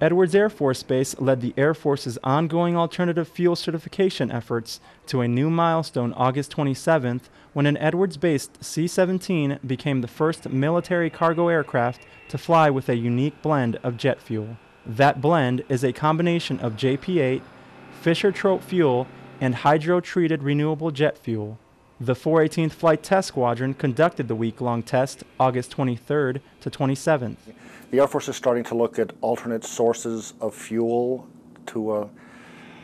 Edwards Air Force Base led the Air Force's ongoing alternative fuel certification efforts to a new milestone August 27th when an Edwards based C 17 became the first military cargo aircraft to fly with a unique blend of jet fuel. That blend is a combination of JP 8, Fischer Tropsch fuel, and hydro treated renewable jet fuel. The 418th Flight Test Squadron conducted the week long test August 23rd to 27th. The Air Force is starting to look at alternate sources of fuel to, uh,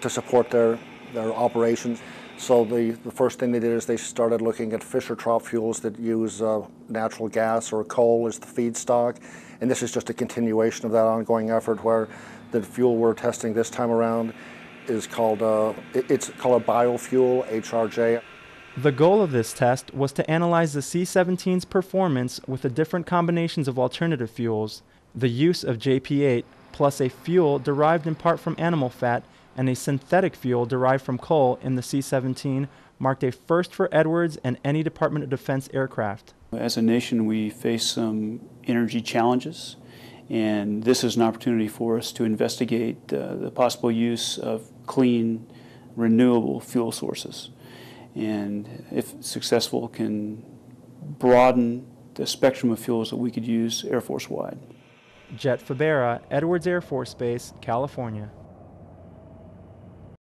to support their, their operations. So the, the first thing they did is they started looking at Fischer Tropsch fuels that use uh, natural gas or coal as the feedstock. And this is just a continuation of that ongoing effort where the fuel we're testing this time around is called, uh, it, it's called a biofuel, HRJ. The goal of this test was to analyze the C 17's performance with the different combinations of alternative fuels the use of JP8 plus a fuel derived in part from animal fat and a synthetic fuel derived from coal in the C 17 marked a first for Edwards and any Department of Defense aircraft. As a nation, we face some energy challenges, and this is an opportunity for us to investigate uh, the possible use of clean, renewable fuel sources. And if successful, can broaden the spectrum of fuels that we could use Air Force wide. Jet Fabara, Edwards Air Force Base, California.